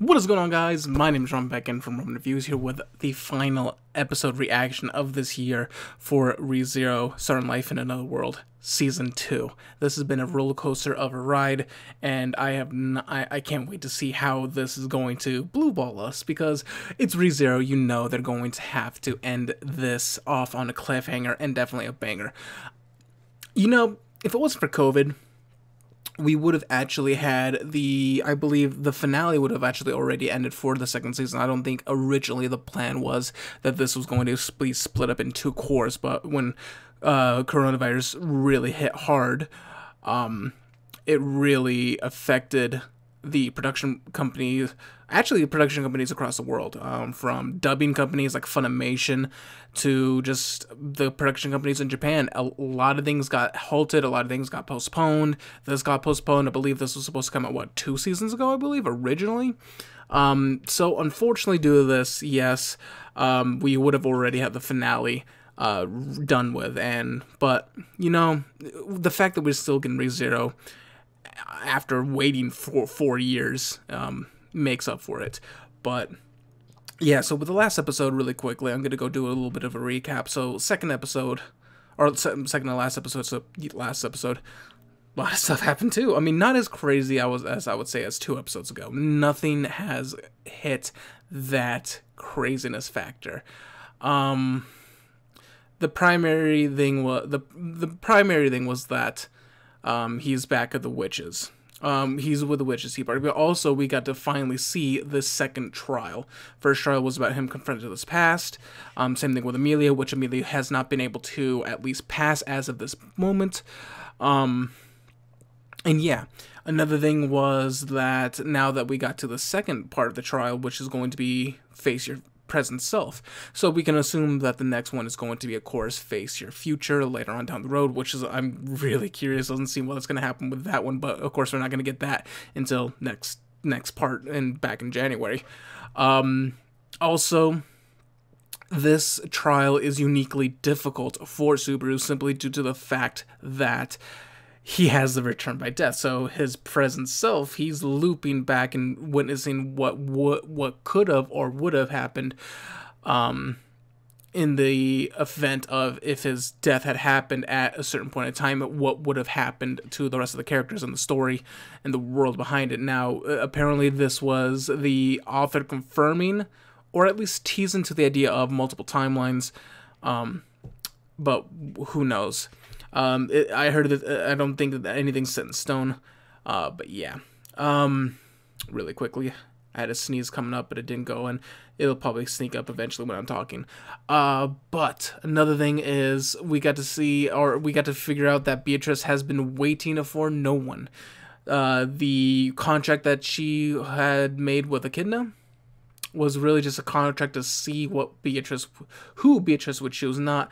What is going on, guys? My name is Ron Becken from Ramen Reviews here with the final episode reaction of this year for ReZero Starting Life in Another World Season 2. This has been a roller coaster of a ride, and I have n- I, I can't wait to see how this is going to blue ball us because it's ReZero. You know they're going to have to end this off on a cliffhanger and definitely a banger. You know, if it wasn't for COVID, we would have actually had the I believe the finale would have actually already ended for the second season. I don't think originally the plan was that this was going to be split up in two cours, but when uh, coronavirus really hit hard, um, it really affected the production companies, actually production companies across the world, um, from dubbing companies like Funimation to just the production companies in Japan. A lot of things got halted, a lot of things got postponed. This got postponed. I believe this was supposed to come out, what, two seasons ago, I believe, originally? Um, so unfortunately, due to this, yes, um, we would have already had the finale uh, done with. And, but, you know, the fact that we're still getting ReZero after waiting for four years um, makes up for it. But yeah, so with the last episode, really quickly, I'm gonna go do a little bit of a recap. So second episode, or second to last episode, so last episode, a lot of stuff happened too. I mean, not as crazy I was as I would say as two episodes ago. Nothing has hit that craziness factor. Um, the primary thing was the the primary thing was that um, he's back at the witches. Um, he's with the witches He party, but also we got to finally see the second trial. First trial was about him confronted with his past. Um, same thing with Amelia, which Amelia has not been able to at least pass as of this moment. Um, and yeah, another thing was that now that we got to the second part of the trial, which is going to be face your present self. So we can assume that the next one is going to be, of course, face your future later on down the road, which is I'm really curious. Doesn't seem what's going to happen with that one, but of course we're not going to get that until next next part and back in January. Um, also. This trial is uniquely difficult for Subaru simply due to the fact that he has the return by death. So his present self, he's looping back and witnessing what what what could have or would have happened um in the event of if his death had happened at a certain point in time, what would have happened to the rest of the characters in the story and the world behind it. Now, apparently, this was the author confirming or at least teasing to the idea of multiple timelines, um, but who knows? Um, it, I heard that uh, I don't think that anything's set in stone. Uh, but yeah. Um, really quickly, I had a sneeze coming up, but it didn't go, and it'll probably sneak up eventually when I'm talking. Uh, but another thing is we got to see, or we got to figure out that Beatrice has been waiting for no one. Uh, the contract that she had made with Echidna was really just a contract to see what Beatrice, who Beatrice would choose, not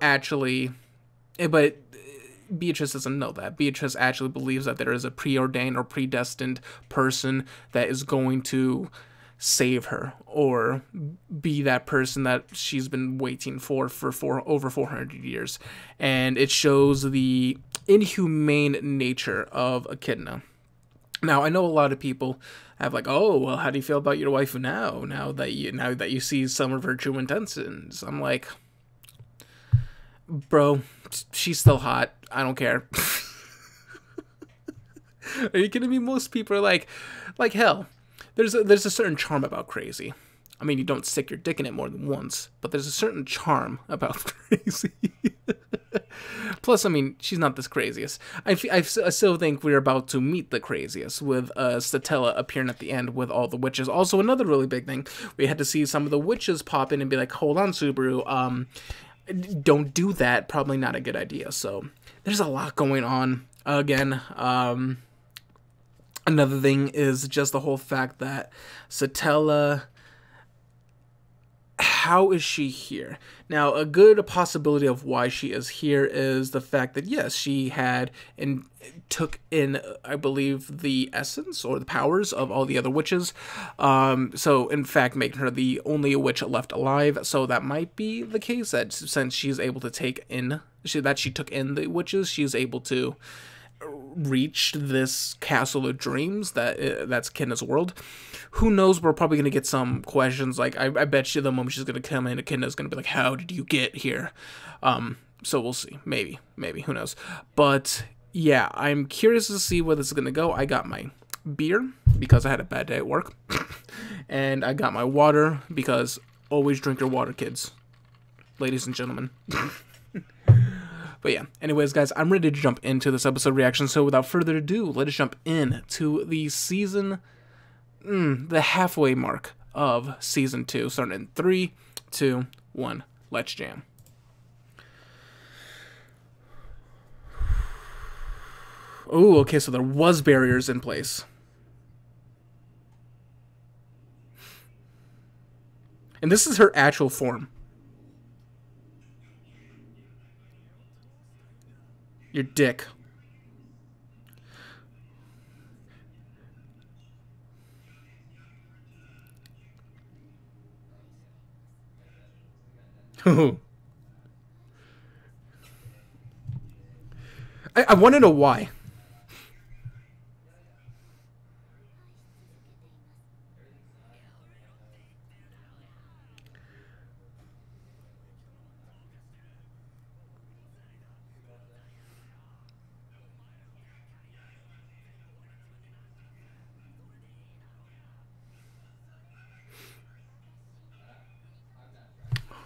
actually Eh, but eh, Beatrice doesn't know that. Beatrice actually believes that there is a preordained or predestined person that is going to save her or be that person that she's been waiting for for four, over 400 years. And it shows the inhumane nature of Echidna. Now, I know a lot of people have like, "Oh, well, how do you feel about your wife now? Now that you now that you see some of her true intentions?" I'm like, "Bro, she's still hot. I don't care. are you kidding me? Most people are like, like hell. There's a, there's a certain charm about crazy. I mean, you don't stick your dick in it more than once, but there's a certain charm about crazy. Plus, I mean, she's not this craziest. I, I, I still think we're about to meet the craziest with uh, Satella appearing at the end with all the witches. Also, another really big thing, we had to see some of the witches pop in and be like, hold on, Subaru. Um, don't do that. Probably not a good idea. So there's a lot going on. Again, um, another thing is just the whole fact that Satella how is she here? Now, a good possibility of why she is here is the fact that yes, she had and took in, I believe, the essence or the powers of all the other witches. Um, so, in fact, making her the only witch left alive. So that might be the case that since she's able to take in she, that she took in the witches, she's able to reached this castle of dreams that uh, that's Kidna's world. Who knows? We're probably gonna get some questions. Like I, I bet you the moment she's gonna come in, Kidna's gonna be like, "How did you get here?" Um, so we'll see. Maybe, maybe who knows? But yeah, I'm curious to see where this is gonna go. I got my beer because I had a bad day at work, and I got my water because always drink your water, kids, ladies and gentlemen. But yeah, anyways, guys, I'm ready to jump into this episode reaction. So without further ado, let us jump in to the season, mm, the halfway mark of season two, starting in three, two, one. Let's jam. Oh, okay, so there was barriers in place. And this is her actual form. Your dick. I, I want to know why.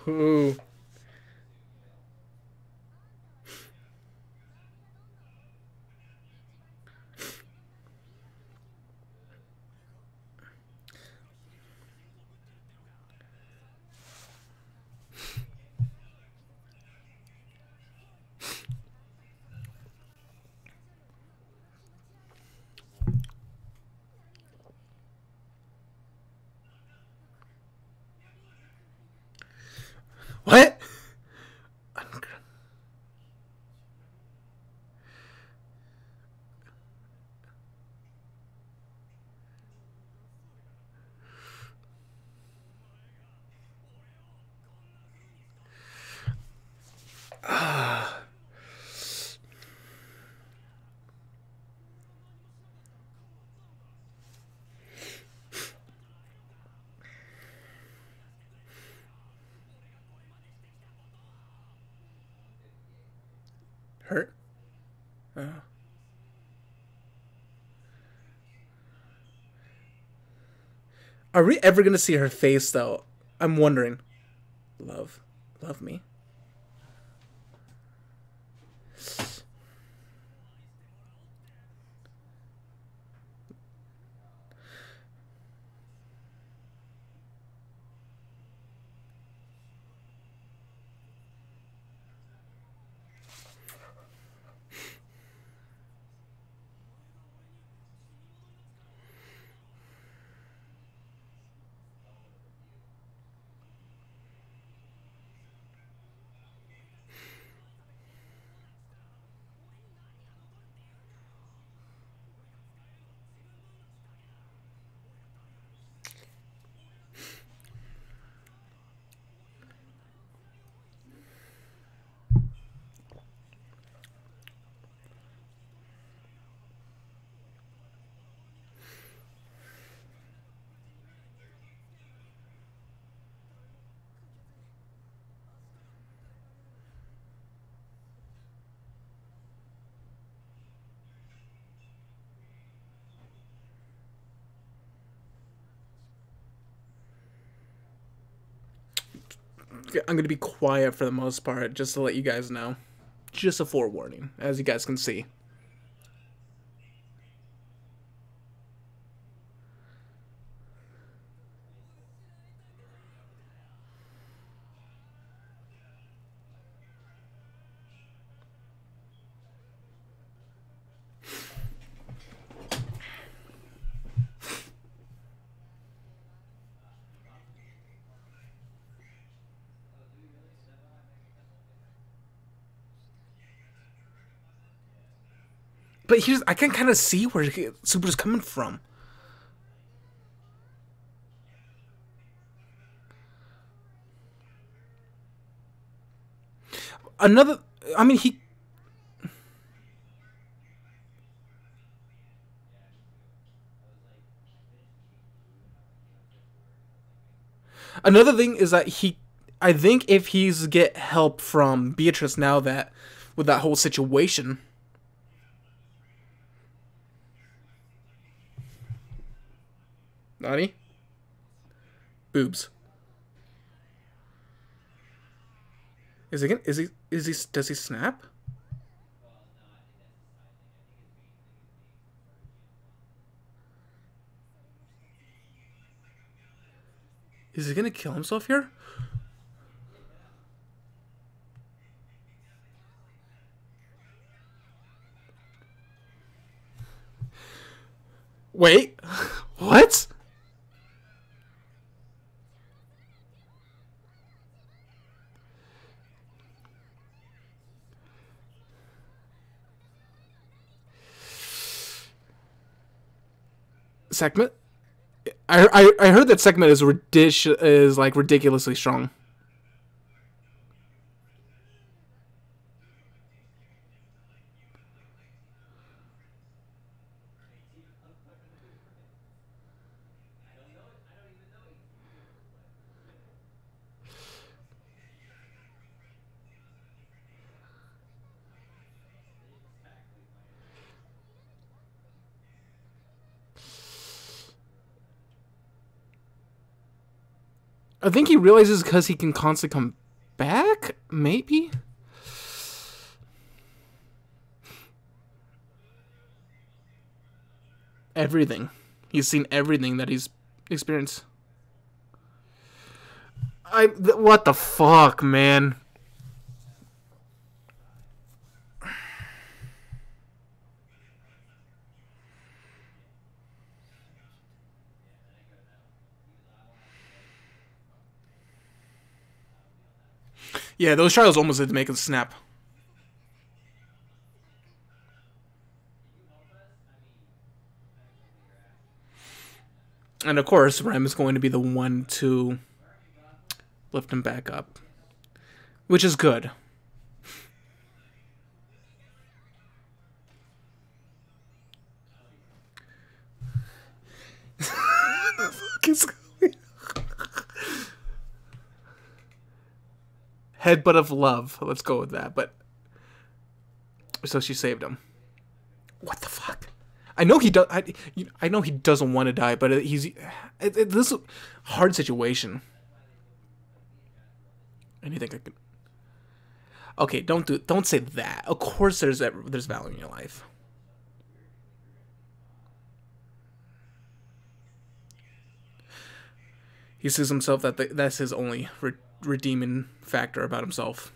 Ooh. What? Hurt? Oh. Are we ever gonna see her face though? I'm wondering. Love. Love me. I'm gonna be quiet for the most part, just to let you guys know. Just a forewarning, as you guys can see. But here's I can kind of see where Subaru's coming from. Another, I mean, he. Another thing is that he, I think, if he's get help from Beatrice now that, with that whole situation. Nani? Boobs. Is he gonna, is he is he does he snap? Is he gonna kill himself here? Wait, what? Sekhmet? I, I I heard that Sekhmet is ridic- is like ridiculously strong. I think he realizes because he can constantly come back, maybe? Everything. He's seen everything that he's experienced. I. What the fuck, man? Yeah, those trials almost did make him snap. And of course, Rem is going to be the one to lift him back up, which is good. the fuck is headbutt of love. Let's go with that. But so she saved him. What the fuck? I know he does. I, I know he doesn't want to die, but he's it, it, this is hard situation. Anything I can. Okay, don't do. Don't say that. Of course, there's there's value in your life. He sees himself that the, that's his only redeeming factor about himself.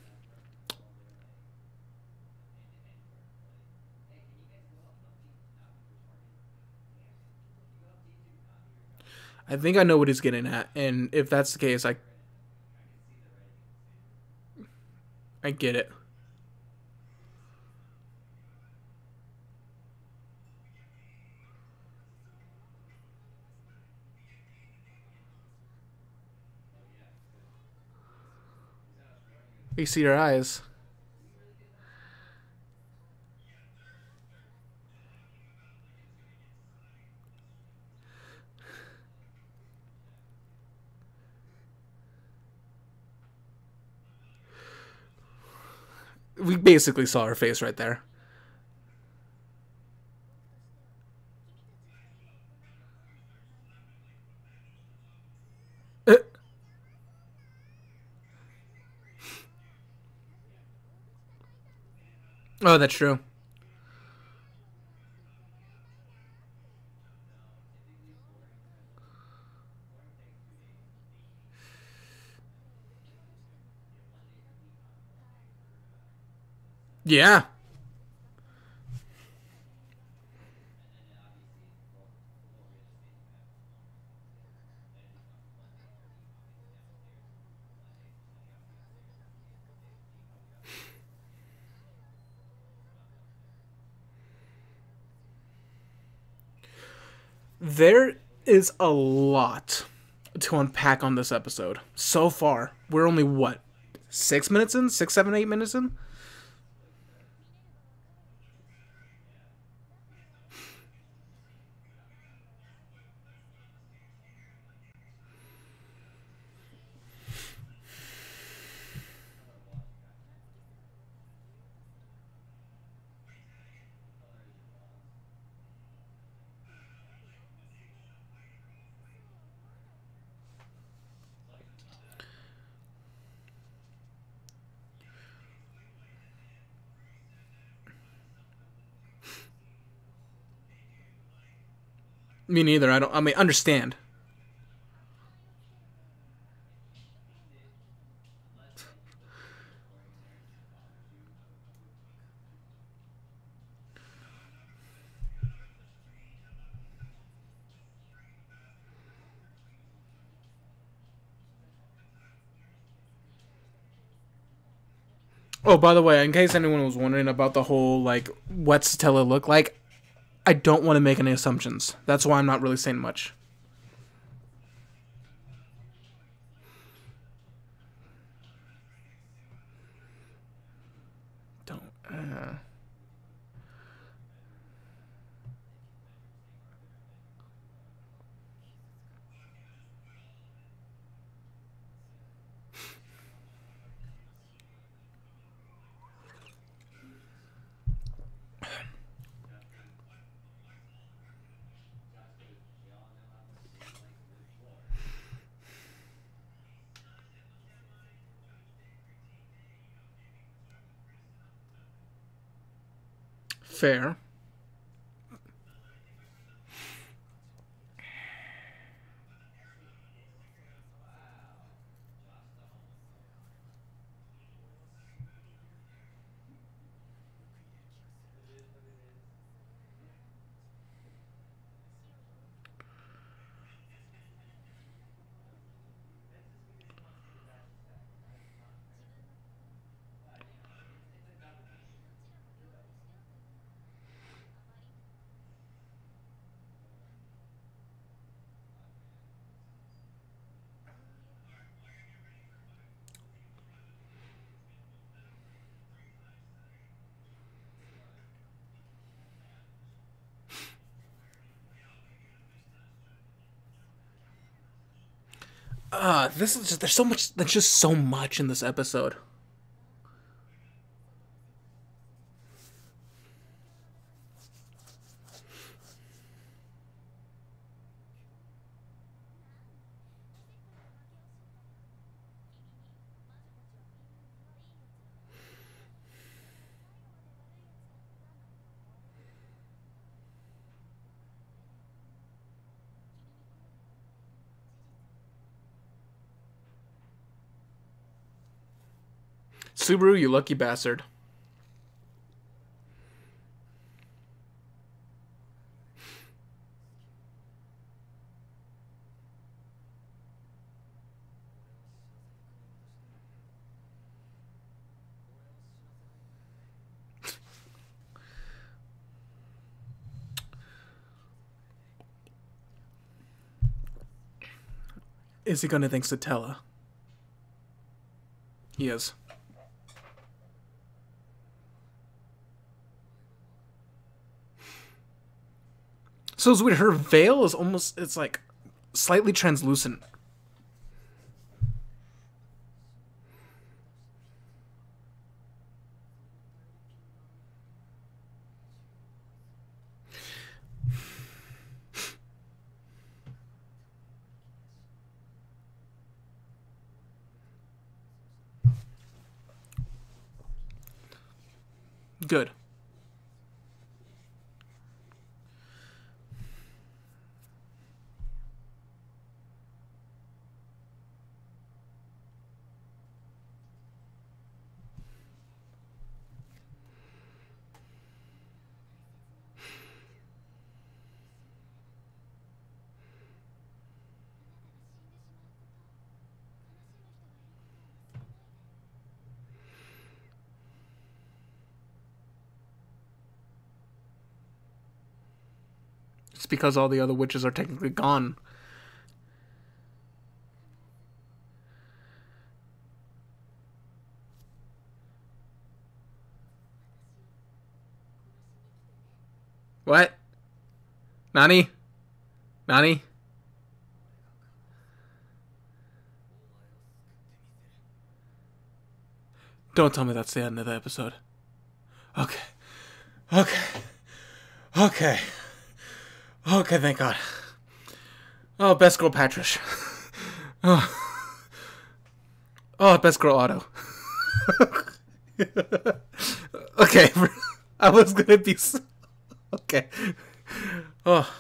I think I know what he's getting at, and if that's the case, I I get it. You see her eyes. We basically saw her face right there. Oh, that's true. Yeah. There is a lot to unpack on this episode. So far, we're only what? Six minutes in? Six, seven, eight minutes in? Me neither. I don't. I mean, understand. Oh, by the way, in case anyone was wondering about the whole like what's Satella look like, I don't want to make any assumptions. That's why I'm not really saying much. Don't. Uh... Fair. Uh, this is just, there's so much there's just so much in this episode. Subaru, you lucky bastard. Is he gonna thank Satella? He is. So it's weird. Her veil is almost, it's like slightly translucent. Good. It's because all the other witches are technically gone. What? Nani? Nani? Don't tell me that's the end of the episode. Okay. Okay. Okay. Okay, thank God. Oh, best girl Patrish. Oh, oh best girl Otto. okay, I was gonna be. So... Okay. Oh.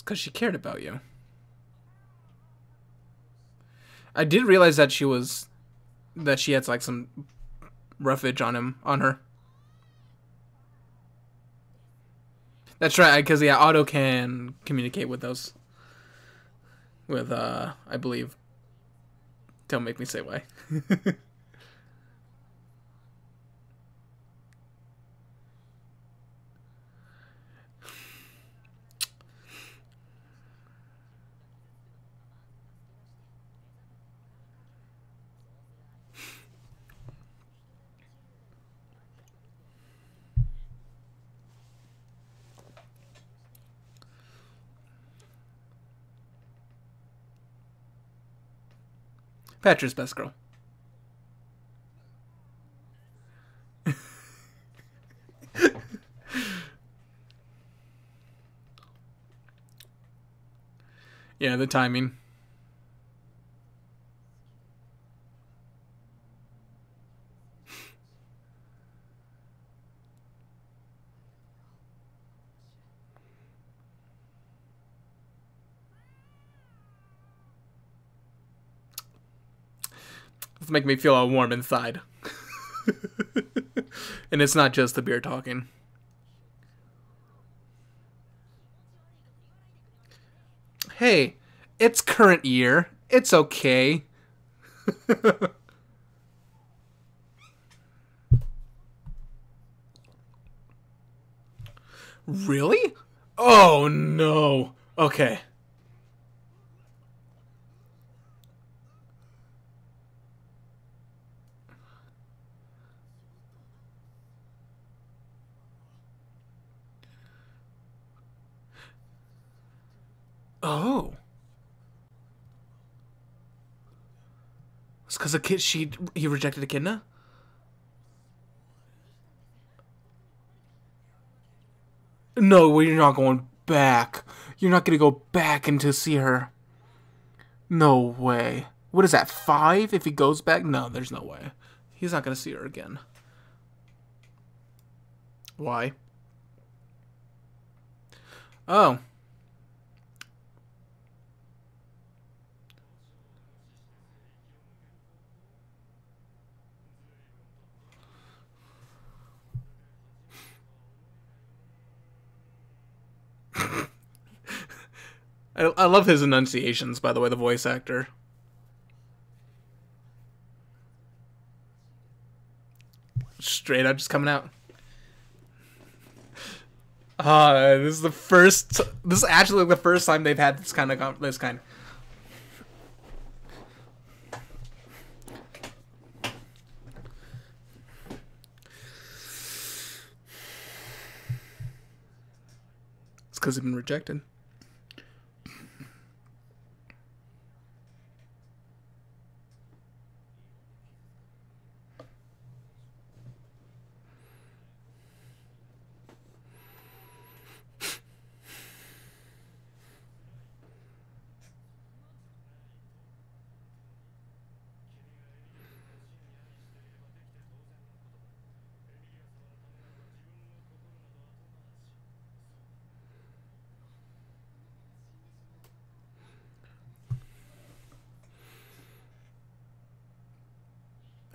It's because she cared about you. I did realize that she was that she had like some roughage on him on her. That's right, because yeah, Otto can communicate with those. With uh, I believe. Don't make me say why. Petra's best girl. yeah, the timing. It's making me feel all warm inside. and it's not just the beer talking. Hey, it's current year. It's okay. really? Oh no. Okay. Oh. It's because a kid she he rejected Echidna? No, well, you're not going back. You're not gonna go back and to see her. No way. What is that, five if he goes back? No, there's no way. He's not gonna see her again. Why? Oh. I, I love his enunciations, by the way, the voice actor. Straight up just coming out. Uh, this is the first. This is actually the first time they've had this kind of this kind. Because they've been rejected.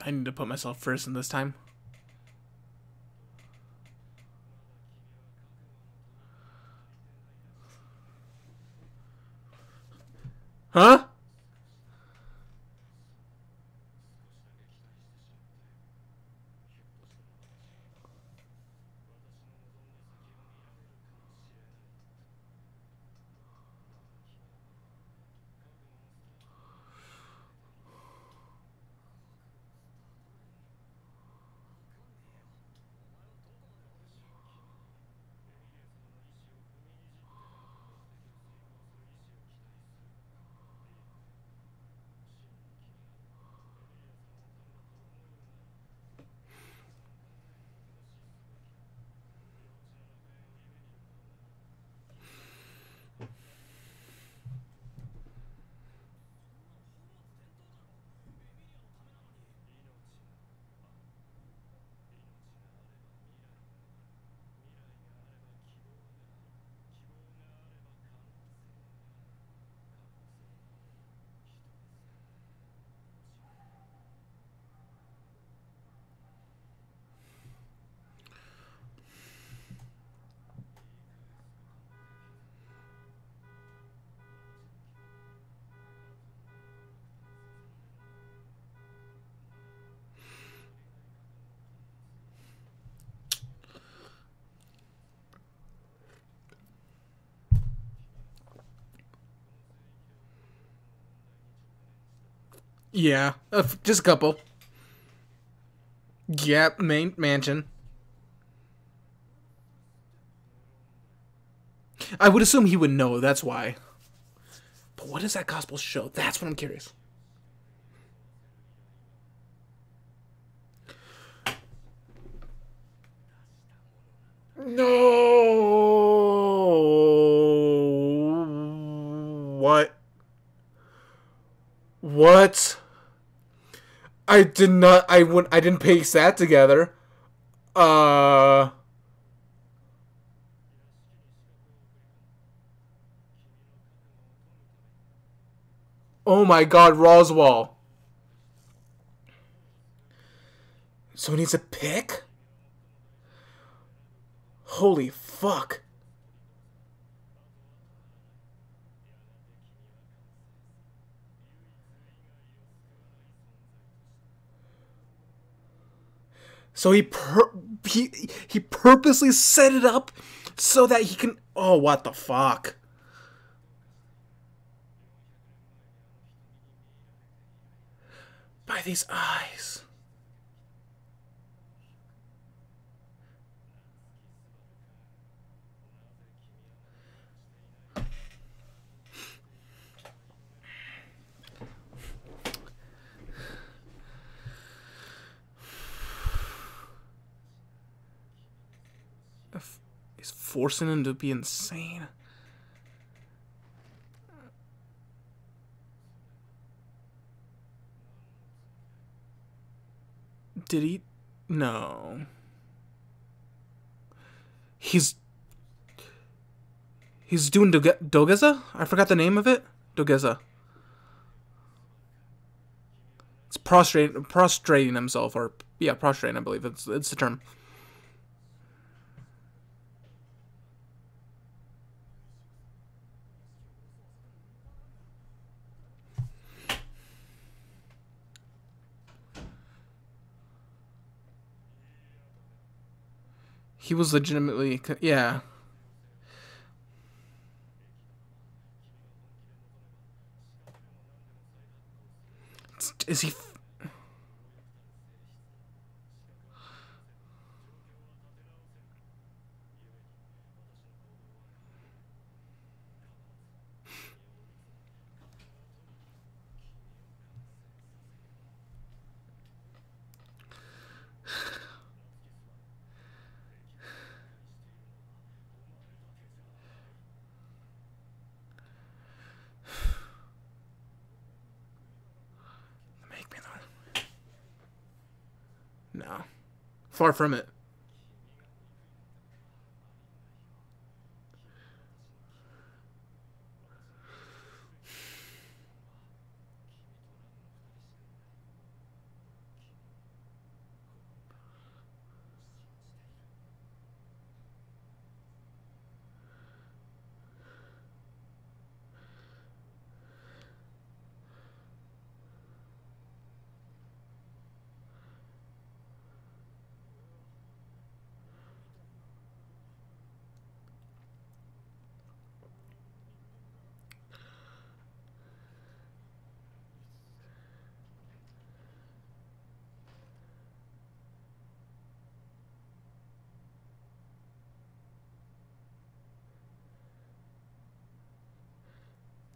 I need to put myself first in this time. Yeah, uh, just a couple. Yep, main mansion. I would assume he would know. That's why. But what does that gospel show? That's what I'm curious. No. What? What? I did not. I would. I didn't paste that together. Uh. Oh my God, Roswaal. So he needs a pick. Holy fuck. So he he he purposely set it up so that he can Oh, what the fuck? By these eyes. He's forcing him to be insane. Did he? No. He's. He's doing Doge- Dogeza? I forgot the name of it. Dogeza. It's prostrating, prostrating himself, or yeah, prostrating. I believe it's it's the term. He was legitimately, yeah. Is he? Make me the... No. Far from it.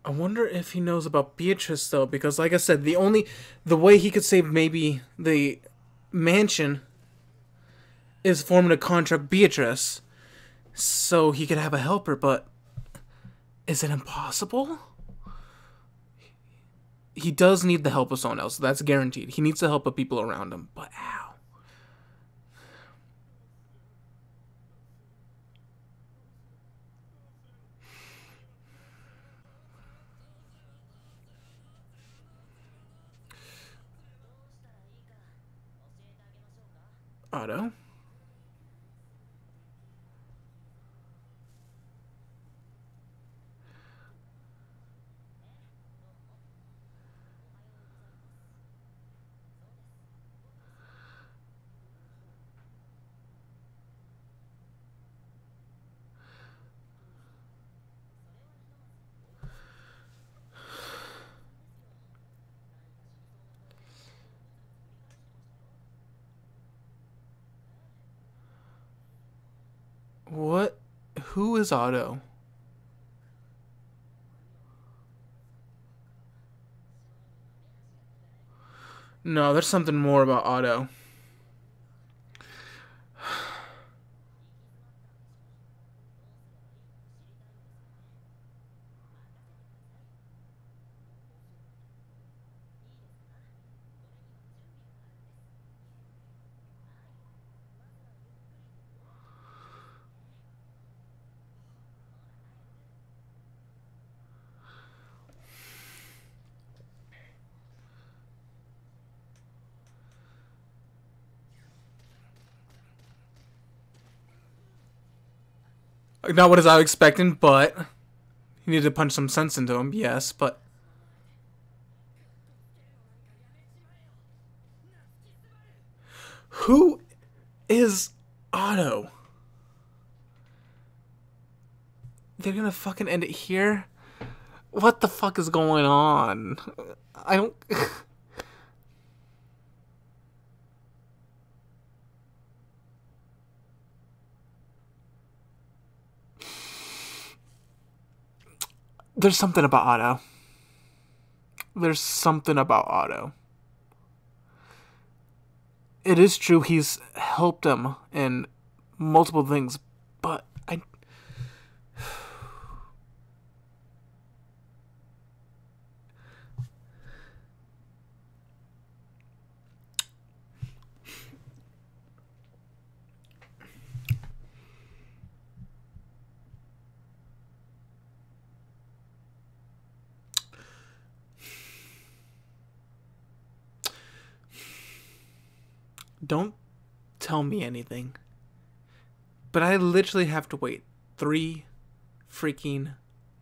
I wonder if he knows about Beatrice though, because like I said, the only the way he could save maybe the mansion is forming a contract Beatrice, so he could have a helper. But is it impossible? He does need the help of someone else. That's guaranteed. He needs the help of people around him. But how? Otto. Who is Otto? No, there's something more about Otto. Not what I was expecting, but he needed to punch some sense into him, yes, but. Who is Otto? They're gonna fucking end it here? What the fuck is going on? I don't. There's something about Otto. There's something about Otto. It is true he's helped him in multiple things, but I don't tell me anything. But I literally have to wait three freaking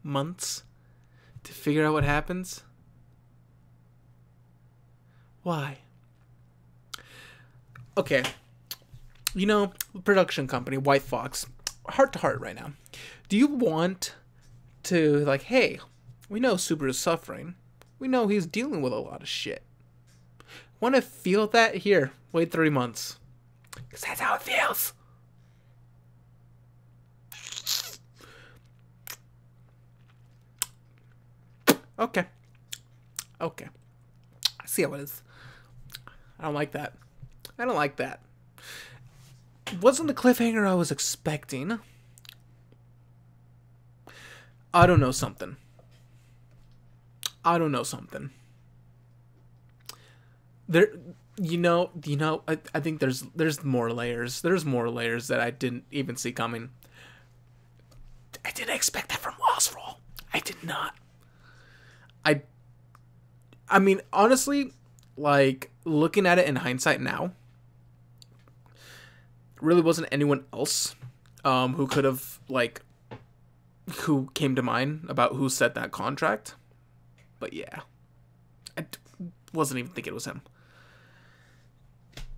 months to figure out what happens. Why? Okay. You know, production company, White Fox, heart to heart right now. Do you want to, like, hey, we know Subaru's is suffering. We know he's dealing with a lot of shit. Want to feel that? Here, wait three months. Because that's how it feels. Okay. Okay. I see how it is. I don't like that. I don't like that. wasn't the cliffhanger I was expecting. I don't know something. I don't know something there you know you know I, I think there's there's more layers. There's more layers that i didn't even see coming. I didn't expect that from Roll. i did not. I i mean honestly like looking at it in hindsight now really wasn't anyone else um who could have like who came to mind about who set that contract. But yeah. I wasn't even thinking it was him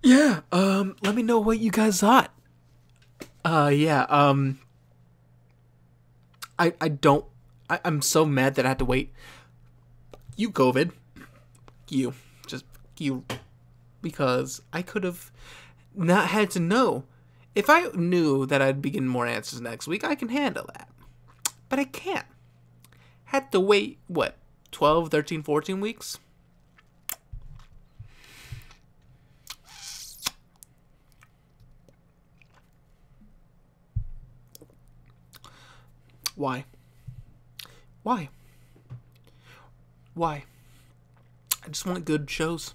yeah, um, let me know what you guys thought. Uh, yeah, um, I, I don't, I, I'm so mad that I had to wait. You, COVID. You. Just, you. Because I could have not had to know. If I knew that I'd be getting more answers next week, I can handle that. But I can't. Had to wait, what, 12, 13, 14 weeks? Why? Why? Why? I just want good shows.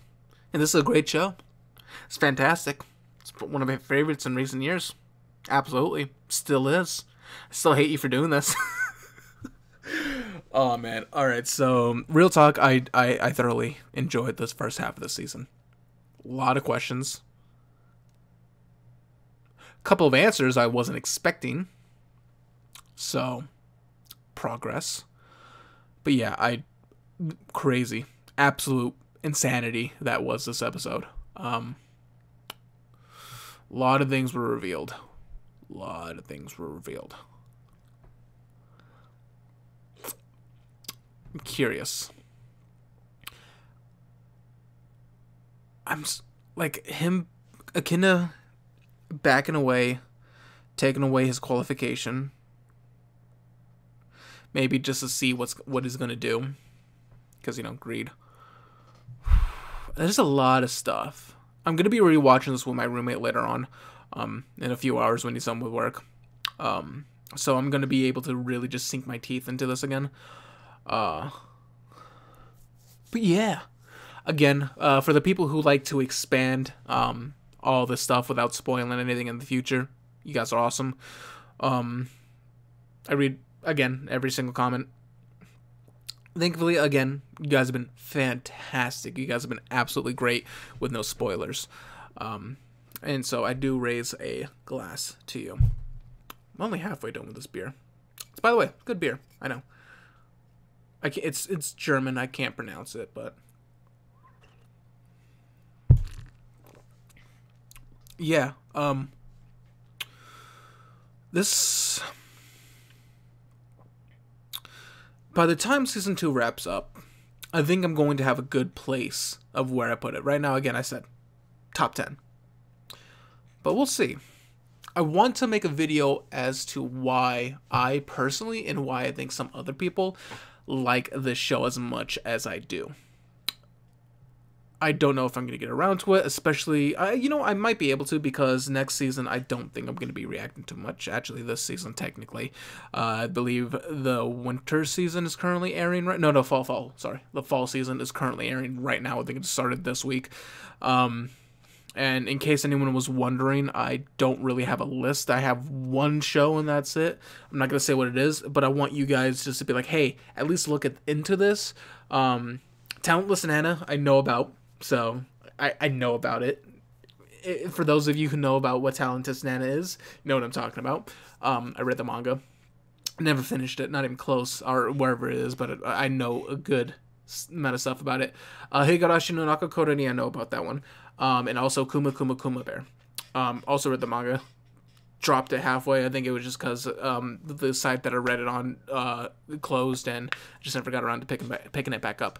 And this is a great show. It's fantastic. It's one of my favorites in recent years. Absolutely. Still is. I still hate you for doing this. oh man. Alright, so real talk, I, I I thoroughly enjoyed this first half of the season. A lot of questions. A couple of answers I wasn't expecting. So progress. But yeah, I crazy, absolute insanity that was this episode. Um, a lot of things were revealed. A lot of things were revealed. I'm curious. I'm like him, Echidna backing away, taking away his qualification maybe just to see what's what he's gonna do, because you know greed. There's a lot of stuff. I'm gonna be rewatching this with my roommate later on, um, in a few hours when he's done with work. Um, so I'm gonna be able to really just sink my teeth into this again. Uh, but yeah, again, uh, for the people who like to expand um, all this stuff without spoiling anything in the future, you guys are awesome. Um, I read again every single comment. Thankfully, again, you guys have been fantastic. You guys have been absolutely great with no spoilers. Um, and so I do raise a glass to you. I'm only halfway done with this beer. It's, by the way, good beer. I know. I can't, it's it's German. I can't pronounce it, but yeah. Um. This. By the time season two wraps up, I think I'm going to have a good place of where I put it. Right now, again, I said top ten, but we'll see. I want to make a video as to why I personally and why I think some other people like this show as much as I do. I don't know if I'm going to get around to it, especially, uh, you know, I might be able to because next season I don't think I'm going to be reacting to much. Actually, this season, technically. Uh, I believe the winter season is currently airing right No, no, fall, fall. Sorry. The fall season is currently airing right now. I think it started this week. Um, and in case anyone was wondering, I don't really have a list. I have one show and that's it. I'm not going to say what it is, but I want you guys just to be like, hey, at least look at, into this. Um, Talentless Nana, I know about, so I, I know about it. it. For those of you who know about what Talentless Nana is, you know what I'm talking about. Um, I read the manga. Never finished it, not even close, or wherever it is, but I know a good amount of stuff about it. Uh, Higurashi no Naka ni I know about that one um, and also Kuma Kuma Kuma Bear. Um, also read the manga. Dropped it halfway. I think it was just because um, the site that I read it on uh, closed, and just never got around to picking picking it back up.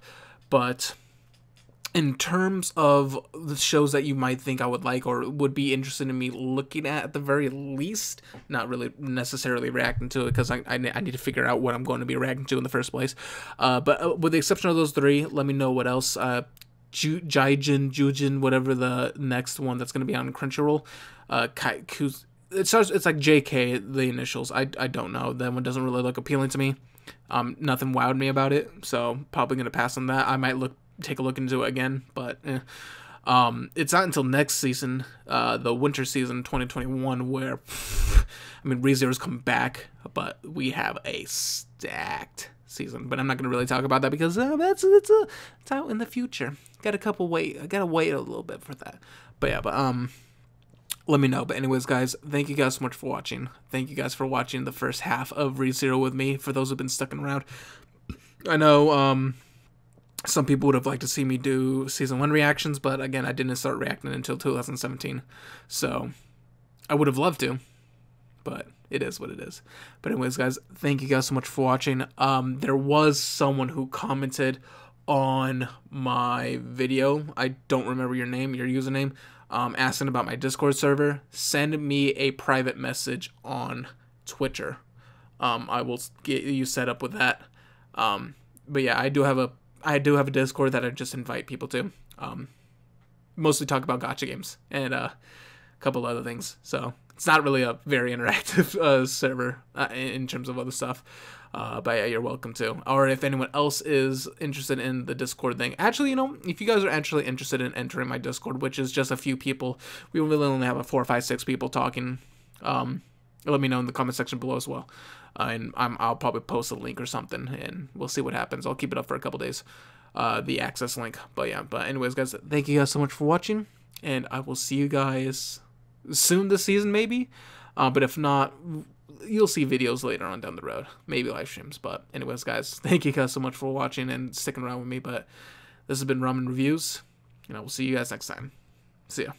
But in terms of the shows that you might think I would like or would be interested in me looking at at the very least, not really necessarily reacting to it because I, I, I, need to figure out what I'm going to be reacting to in the first place. Uh, but uh, with the exception of those three, let me know what else. Uh, Ju- Jaijin, Jujin, whatever the next one that's going to be on Crunchyroll. Uh, Kai, it starts. It's like JK, the initials. I, I don't know. That one doesn't really look appealing to me. Um, nothing wowed me about it, so probably gonna pass on that. I might look take a look into it again, but eh. um, it's not until next season, uh, the winter season 2021, where I mean ReZero's come back, but we have a stacked season. But I'm not gonna really talk about that because uh, that's it's a it's out in the future. Got a couple wait. I gotta wait a little bit for that. But yeah, but um, let me know. But anyways, guys, thank you guys so much for watching. Thank you guys for watching the first half of ReZero with me. For those who've been sticking around, I know um, some people would have liked to see me do season one reactions, but again, I didn't start reacting until 2017, so I would have loved to, but it is what it is. But anyways, guys, thank you guys so much for watching. Um, there was someone who commented on my video. I don't remember your name, your username, um, asking about my Discord server. Send me a private message on Twitter. Um, I will get you set up with that. Um, but yeah, I do have a I do have a Discord that I just invite people to. Um, mostly talk about gacha games and uh, a couple other things. So it's not really a very interactive uh, server uh, in terms of other stuff. Uh, but yeah, you're welcome to. Or if anyone else is interested in the Discord thing, actually, you know, if you guys are actually interested in entering my Discord, which is just a few people, we really only have a four, five, six people talking. Um, let me know in the comment section below as well, uh, and I'm, I'll probably post a link or something, and we'll see what happens. I'll keep it up for a couple days, uh, the access link. But yeah, but anyways, guys, thank you guys so much for watching, and I will see you guys soon this season, maybe. Uh, but if not, you'll see videos later on down the road, maybe live streams. But anyways, guys, thank you guys so much for watching and sticking around with me. But this has been Ramen Reviews, and I will see you guys next time. See ya.